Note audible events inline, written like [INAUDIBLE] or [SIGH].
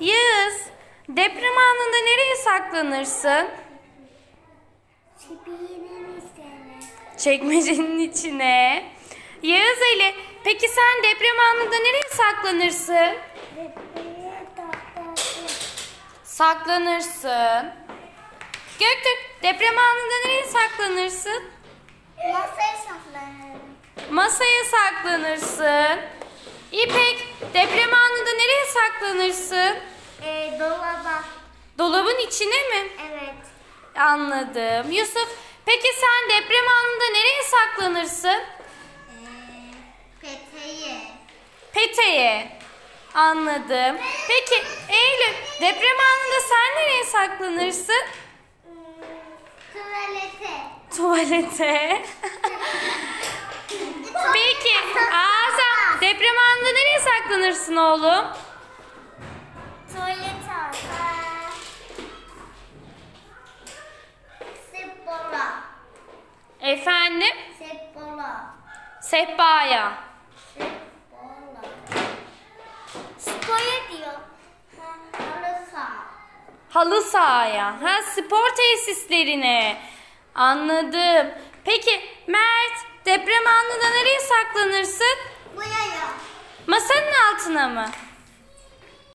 Yağız, deprem anında nereye saklanırsın? Çipiğinin üzerine. Çekmecenin içine. Yağız Ali, peki sen deprem anında nereye saklanırsın? Saklanırsın. Göktürk, deprem anında nereye saklanırsın? Masaya saklanırım. Masaya saklanırsın. İpek, deprem anında nereye saklanırsın? Ee, dolaba. Dolabın içine mi? Evet. Anladım. Yusuf, peki sen deprem anında nereye saklanırsın? Ee, peteğe. Peteğe. Anladım. Peki Eylül, deprem anında sen nereye saklanırsın? Tuvalete. Tuvalete. [LAUGHS] Peki Azam, deprem anında nereye saklanırsın oğlum? Tuvalete alsa. Sepola. Efendim? Sepola. Sehpaya. Sepola. Skoya diyor. Ha, halı saha. Halı sahaya. Ha spor tesislerine. Anladım. Peki Mert, deprem anında nereye saklanırsın? Buraya. Masanın altına mı?